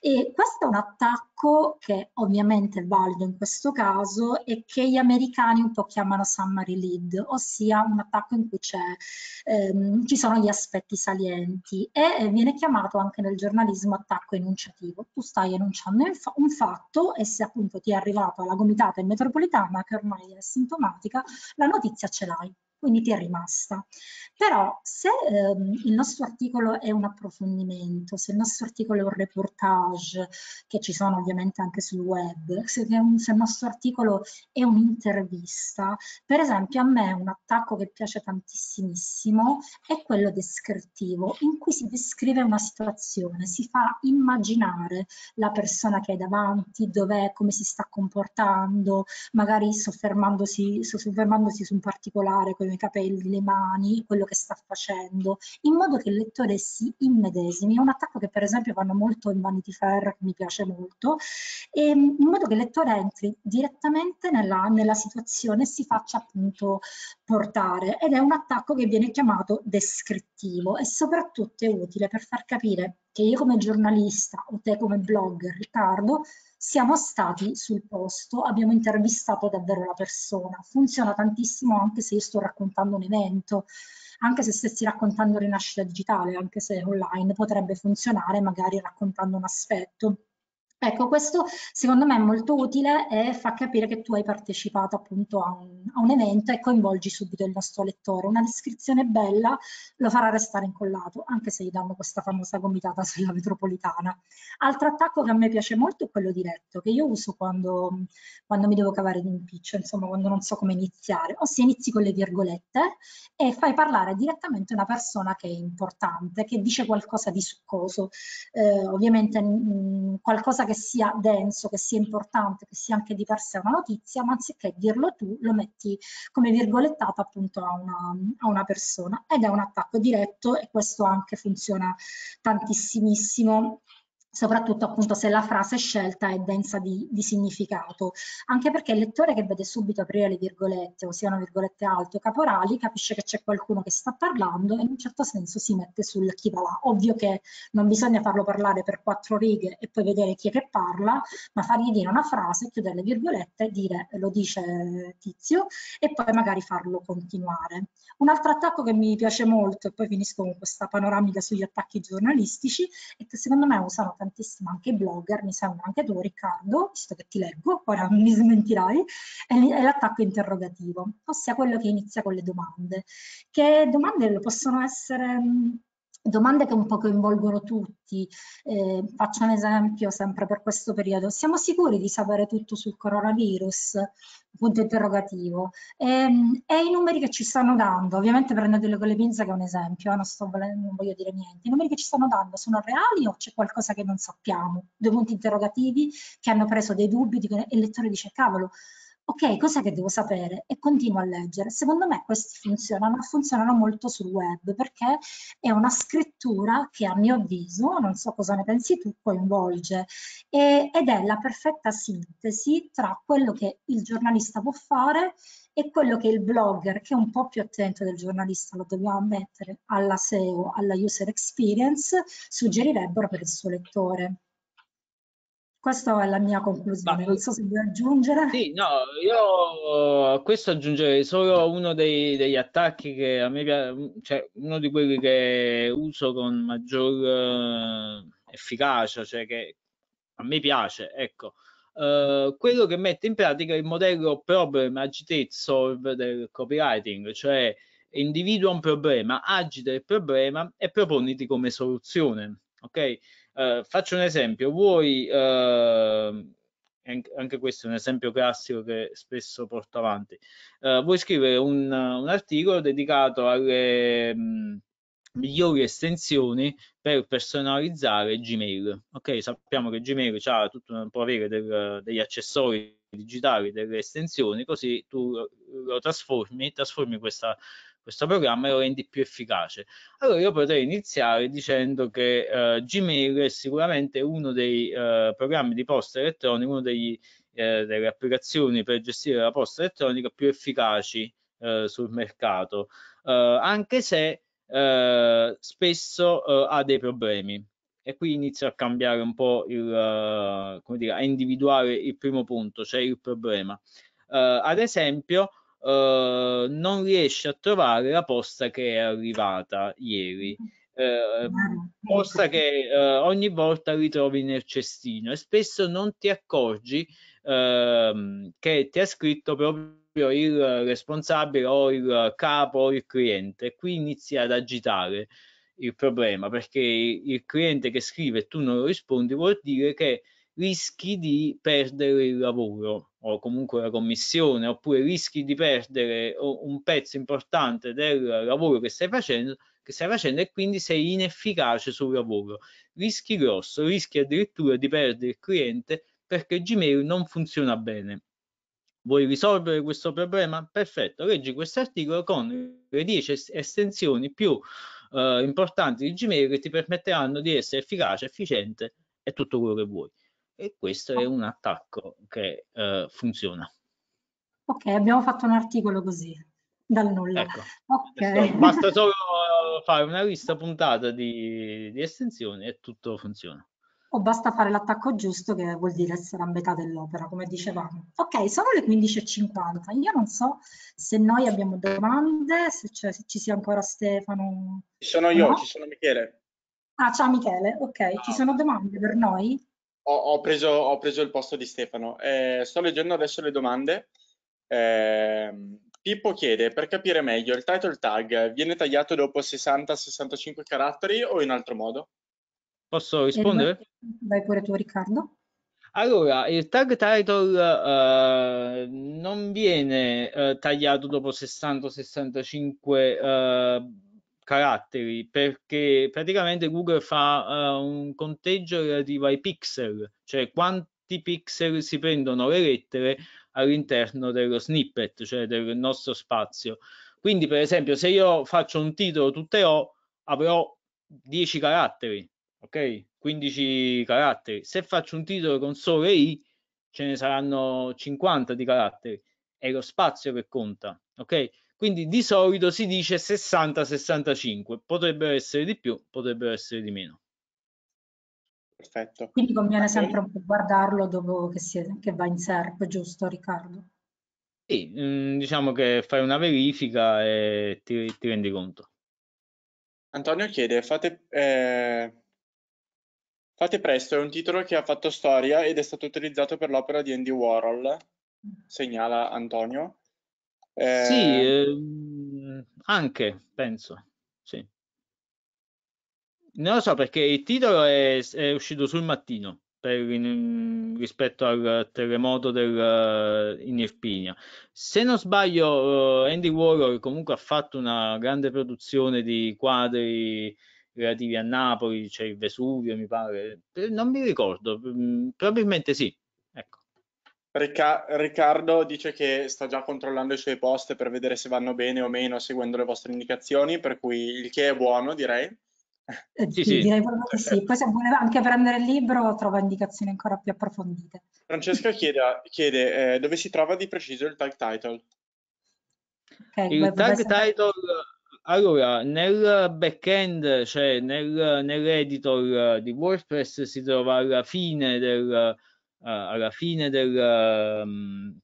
e questo è un attacco che ovviamente è valido in questo caso e che gli americani un po' chiamano summary lead, ossia un attacco in cui ehm, ci sono gli aspetti salienti e viene chiamato anche nel giornalismo attacco enunciativo. Tu stai enunciando un fatto e se appunto ti è arrivato alla gomitata in metropolitana, che ormai è sintomatica, la notizia ce l'hai quindi ti è rimasta. Però se ehm, il nostro articolo è un approfondimento, se il nostro articolo è un reportage, che ci sono ovviamente anche sul web, se, un, se il nostro articolo è un'intervista, per esempio a me un attacco che piace tantissimissimo è quello descrittivo, in cui si descrive una situazione, si fa immaginare la persona che hai davanti, dov'è, come si sta comportando, magari soffermandosi, soffermandosi su un particolare, i capelli, le mani, quello che sta facendo, in modo che il lettore si immedesimi. È un attacco che per esempio vanno molto in Vanity Fair, che mi piace molto, e in modo che il lettore entri direttamente nella, nella situazione e si faccia appunto portare. Ed è un attacco che viene chiamato descrittivo e soprattutto è utile per far capire che io come giornalista o te come blogger, Riccardo, siamo stati sul posto, abbiamo intervistato davvero la persona. Funziona tantissimo anche se io sto raccontando un evento, anche se stessi raccontando Rinascita Digitale, anche se online, potrebbe funzionare magari raccontando un aspetto. Ecco, questo secondo me è molto utile e fa capire che tu hai partecipato appunto a un, a un, evento e coinvolgi subito il nostro lettore. Una descrizione bella lo farà restare incollato, anche se gli danno questa famosa gomitata sulla metropolitana. Altro attacco che a me piace molto è quello diretto, che io uso quando, quando mi devo cavare d'impiccio, insomma quando non so come iniziare. Ossia inizi con le virgolette e fai parlare direttamente una persona che è importante, che dice qualcosa di succoso. Eh, ovviamente mh, qualcosa che sia denso, che sia importante, che sia anche di per sé una notizia, ma anziché dirlo tu, lo metti come virgolettato appunto a una, a una persona. Ed è un attacco diretto e questo anche funziona tantissimissimo soprattutto appunto se la frase scelta è densa di, di, significato, anche perché il lettore che vede subito aprire le virgolette, o siano virgolette alte o caporali, capisce che c'è qualcuno che sta parlando e in un certo senso si mette sul chi va là. Ovvio che non bisogna farlo parlare per quattro righe e poi vedere chi è che parla, ma fargli dire una frase, chiudere le virgolette, dire lo dice Tizio e poi magari farlo continuare. Un altro attacco che mi piace molto, e poi finisco con questa panoramica sugli attacchi giornalistici, è che secondo me usano tantissimo anche i blogger, mi sembra anche tu Riccardo, visto che ti leggo, ora mi smentirai, è l'attacco interrogativo, ossia quello che inizia con le domande, che domande possono essere domande che un po' coinvolgono tutti. Eh, faccio un esempio sempre per questo periodo. Siamo sicuri di sapere tutto sul coronavirus? Punto interrogativo. E, ehm, e i numeri che ci stanno dando, ovviamente prendetelo con le pinze che è un esempio, eh, non, sto, non voglio dire niente. I numeri che ci stanno dando sono reali o c'è qualcosa che non sappiamo? Due punti interrogativi che hanno preso dei dubbi e il lettore dice cavolo, ok, cos'è che devo sapere? E continuo a leggere. Secondo me questi funzionano, funzionano molto sul web perché è una scrittura che a mio avviso, non so cosa ne pensi tu, coinvolge e, ed è la perfetta sintesi tra quello che il giornalista può fare e quello che il blogger, che è un po' più attento del giornalista, lo dobbiamo ammettere, alla SEO, alla user experience, suggerirebbero per il suo lettore. Questa è la mia conclusione, non so se vuoi aggiungere. Sì, no, io a questo aggiungerei solo uno dei, degli attacchi che a me piace, cioè uno di quelli che uso con maggior uh, efficacia, cioè che a me piace, ecco. Uh, quello che mette in pratica il modello problem agitate solve del copywriting, cioè individua un problema, agita il problema e proponiti come soluzione. Ok? Uh, faccio un esempio, vuoi, uh, anche questo è un esempio classico che spesso porto avanti, uh, vuoi scrivere un, un, articolo dedicato alle mh, mm, migliori estensioni per personalizzare Gmail. Ok, sappiamo che Gmail ha tutto, può avere del, degli accessori digitali, delle estensioni, così tu lo trasformi, trasformi questa questo programma e lo rendi più efficace. Allora io potrei iniziare dicendo che uh, Gmail è sicuramente uno dei uh, programmi di posta elettronica, una uh, delle applicazioni per gestire la posta elettronica più efficaci sul mercato, anche se spesso ha dei problemi. E qui inizio a cambiare un po' il, come dire, a individuare il primo punto, cioè il problema. ad esempio, uh, non riesce a trovare la posta che è arrivata ieri. Uh, posta che uh, ogni volta ritrovi nel cestino. E spesso non ti accorgi uh, che ti ha scritto proprio il responsabile o il capo o il cliente. Qui inizi ad agitare il problema perché il cliente che scrive e tu non rispondi vuol dire che rischi di perdere il lavoro o comunque la commissione oppure rischi di perdere un pezzo importante del lavoro che stai facendo che stai facendo e quindi sei inefficace sul lavoro. Rischi grosso rischi addirittura di perdere il cliente perché Gmail non funziona bene. Vuoi risolvere questo problema? Perfetto leggi questo articolo con le 10 estensioni più eh, importanti di Gmail che ti permetteranno di essere efficace efficiente e tutto quello che vuoi e questo è un attacco che uh, funziona. Ok, abbiamo fatto un articolo così, dal nulla. Ecco, okay. basta solo fare una lista puntata di, di estensioni e tutto funziona. O basta fare l'attacco giusto che vuol dire essere a metà dell'opera, come dicevamo. Ok, sono le 15.50. Io non so se noi abbiamo domande, se, se ci sia ancora Stefano. Ci sono io, no? ci sono Michele. Ah, ciao Michele, ok. No. Ci sono domande per noi? Ho, ho, preso, ho, preso, il posto di Stefano. Eh, sto leggendo adesso le domande. Eh, Pippo chiede, per capire meglio, il title tag viene tagliato dopo 60-65 caratteri o in altro modo? Posso rispondere? Vai pure tu Riccardo. Allora, il tag title uh, non viene uh, tagliato dopo 60-65 uh, caratteri perché praticamente Google fa uh, un conteggio relativo ai pixel, cioè quanti pixel si prendono le lettere all'interno dello snippet, cioè del nostro spazio. Quindi, per esempio, se io faccio un titolo tutte O, avrò 10 caratteri, ok? 15 caratteri. Se faccio un titolo con solo I, ce ne saranno 50 di caratteri. È lo spazio che conta, ok? Quindi di solito si dice 60-65, potrebbero essere di più, potrebbero essere di meno. Perfetto. Quindi conviene sempre un po' guardarlo dopo che, si è, che va in SERP, giusto Riccardo? Sì, mm, diciamo che fai una verifica e ti, ti rendi conto. Antonio chiede, fate, eh, fate presto, è un titolo che ha fatto storia ed è stato utilizzato per l'opera di Andy Warhol, segnala Antonio. Eh... Sì, ehm, anche, penso, sì. Non lo so perché il titolo è, è uscito sul mattino per, in, rispetto al terremoto del, in Irpinia. Se non sbaglio, uh, Andy Warhol comunque ha fatto una grande produzione di quadri relativi a Napoli, c'è il Vesuvio, mi pare. Non mi ricordo, mm, probabilmente sì. Ricca- Riccardo dice che sta già controllando i suoi post per vedere se vanno bene o meno seguendo le vostre indicazioni, per cui il che è buono, direi. Eh, sì, sì, direi proprio di sì. Poi se vuole anche prendere il libro trova indicazioni ancora più approfondite. Francesca chiede, chiede eh, dove si trova di preciso il tag title. Okay, il tag title, allora, nel backend, cioè nel, nell'editor di WordPress si trova alla fine del alla fine del, um,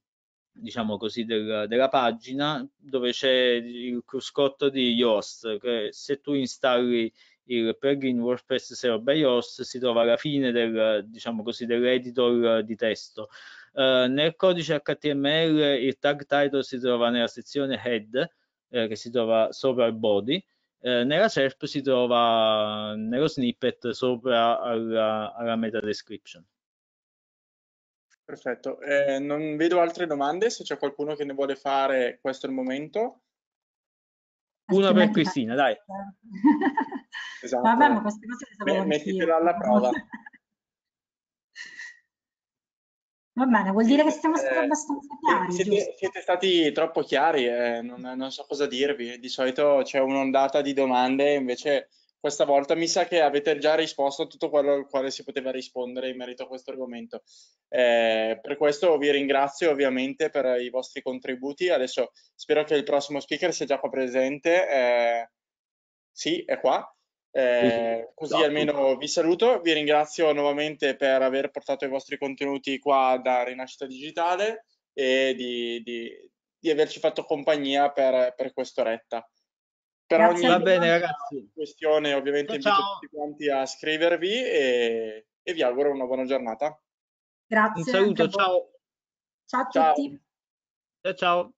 diciamo così, del, della pagina dove c'è il cruscotto di Yoast, che se tu installi il plugin WordPress Server by Yoast si trova alla fine del, diciamo così, dell'editor di testo. Uh, nel codice HTML il tag title si trova nella sezione head, eh, che si trova sopra il body, eh, nella SERP si trova nello snippet sopra alla, alla meta description. Perfetto, eh, non vedo altre domande, se c'è qualcuno che ne vuole fare, questo è il momento. Una per Cristina, dai. esatto. Vabbè, ma queste cose le sapevo Mettitela alla prova. Va bene, vuol dire che siamo stati eh, abbastanza chiari. Siete, siete, stati troppo chiari, eh, non, non, so cosa dirvi. Di solito c'è un'ondata di domande, invece questa volta mi sa che avete già risposto a tutto quello al quale si poteva rispondere in merito a questo argomento. Eh, per questo vi ringrazio ovviamente per i vostri contributi. Adesso spero che il prossimo speaker sia già qua presente. Eh, sì, è qua. Eh, così almeno vi saluto, vi ringrazio nuovamente per aver portato i vostri contenuti qua da Rinascita Digitale e di, di, di averci fatto compagnia per, per quest'oretta. Per Grazie ogni va bene, ragazzi. questione ovviamente ciao, invito tutti quanti a scrivervi e, e, vi auguro una buona giornata. Grazie. Un saluto, ciao. Ciao a tutti. Ciao ciao.